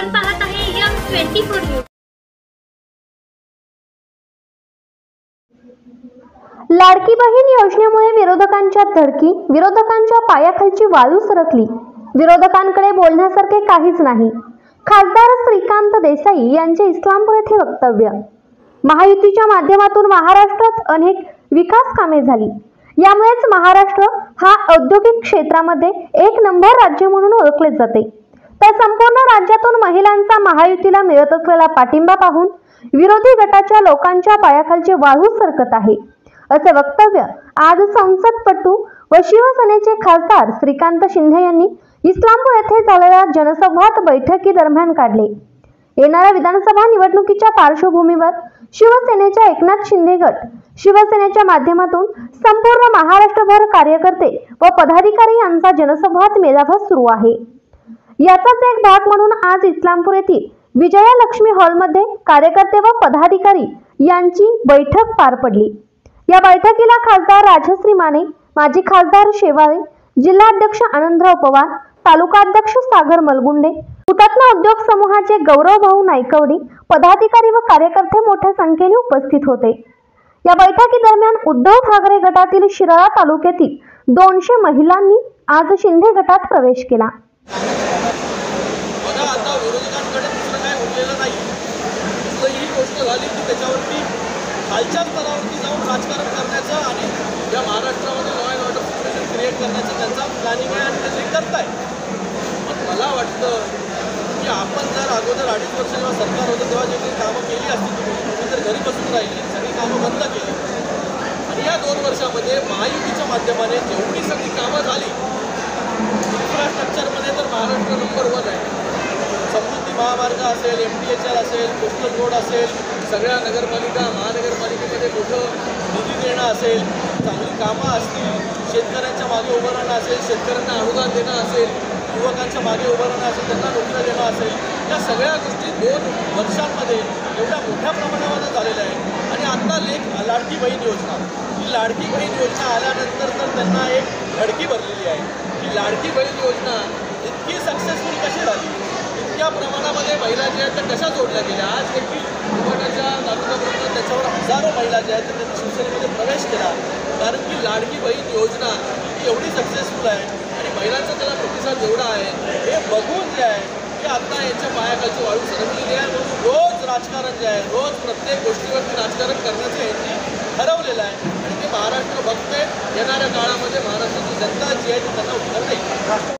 Twenty four news. Ladki Bahin योजनेमुळे विरोधकांच्या धडकी विरोधकांच्या पायाखालची वाळू सरकली. विरोधकांकडे बोलण्यासारखे काहीच नाही. खासदार श्रीकांत देसाई यांचे इस्लामपूर येथे वक्तव्य. महायुतीच्या माध्यमातून महाराष्ट्रात अनेक विकास कामे झाली. यामुळेच महाराष्ट्र हा औद्योगिक क्षेत्रामध्ये एक नंबर राज्य म्हणून ओळखले जाते. तर संपूर्ण राज्यातून महिलांचा महायुतीला मिळत असलेला पाठिंबा पाहून विरोधी गटाच्या लोकांच्या पायाखालचे वाळू सरकत आहे. असे वक्तव्य आज संसदपटू व शिवसेनेचे खासदार श्रीकांत शिंदे यांनी इस्लामपूर येथे झालेल्या जनसंवाद बैठकी दरम्यान काढले. येणाऱ्या विधानसभा निवडणुकीच्या पार्श्वभूमीवर शिवसेनेच्या एकनाथ शिंदे गट शिवसेनेच्या माध्यमातून संपूर्ण महाराष्ट्रभर कार्यकर्ते व पदाधिकारी यांचा जनसंवाद मेळावा सुरू आहे. याचाच एक भाग म्हणून आज इस्लामपूर येथील विजयालक्ष्मी हॉलमध्ये कार्यकर्ते व पदाधिकारी यांची बैठक पार पडली. या बैठकीला खासदार राजश्री माने माजी खासदार शेवाळे जिल्हाध्यक्ष आनंदराव पवार तालुकाध्यक्ष सागर मलगुंडे हुतात्मा उद्योग समूहाचे गौरव भाऊ नायकवडी पदाधिकारी व कार्यकर्ते मोठ्या संख्येने उपस्थित होते. या बैठकी दरम्यान उद्धव ठाकरे गटातील शिराळा तालुक्यातील दोनशे महिलांनी आज शिंदे गटात प्रवेश केला. बघा आता विरोधकांकडे दुसरं काय उरलेलं नाही. तर ही गोष्ट झाली की त्याच्यावरती खालच्या स्तरावरती जाऊन राजकारण करण्याचं आणि या महाराष्ट्रामध्ये law and order situation create करण्याचं त्यांचा प्लॅनिंग आहे आणि ते करताय. पण मला वाटतं की आपण जर अगोदर अडीच वर्ष जेव्हा सरकार होतं तेव्हा जे काही कामं केली असतील तुम्ही तर जर घरी बसून राहिली. सगळी कामं बंद केली. आणि या दोन वर्षामध्ये महायुतीच्या माध्यमाने जेवढी सगळी कामं झाली इन्फ्रास्ट्रक्चरमध्ये तर महाराष्ट्र नंबर वन आहे. समृद्धी महामार्ग असेल एम टी एच आर असेल कोस्टल रोड असेल सगळ्या नगरपालिका महानगरपालिकेमध्ये मोठं निधी देणं असेल चांगली कामं असतील शेतकऱ्यांच्या मागे उभं राहणं असेल शेतकऱ्यांना अनुदान देणं असेल युवकांच्या मागे उभं राहणं असेल त्यांना नोकऱ्या देणं असेल या सगळ्या गोष्टी दोन वर्षांमध्ये एवढ्या मोठ्या प्रमाणामध्ये झालेल्या आहेत. आणि आत्ता लेख लाडकी बहीण योजना. लाडकी बहीण योजना आल्यानंतर तर त्यांना एक धडकी भरलेली आहे. ही लाडकी बहीण योजना इतकी सक्सेसफुल कशी झाली? इतक्या प्रमाणामध्ये महिला ज्या आहेत त्या कशा जोडल्या गेल्या? आज देखील उभाटाच्या तालुक्यापर्यंत त्याच्यावर हजारो महिला ज्या आहेत त्यांनी शिवसेनेमध्ये प्रवेश केला. कारण की लाडकी बहीण योजना ही एवढी सक्सेसफुल आहे आणि महिलांचा त्याला प्रतिसाद एवढा आहे. हे बघून जे आहे की आता यांच्या पायाखालची वाळू सरकलेली आहे. म्हणून रोज राजकारण जे आहे रोज प्रत्येक गोष्टीवरती राजकारण करण्याचं यांनी ठरवलेलं आहे. आणि महाराष्ट्र बघते येणाऱ्या काळामध्ये महाराष्ट्राची जनता जी आहे ती त्यांना उत्तर नाही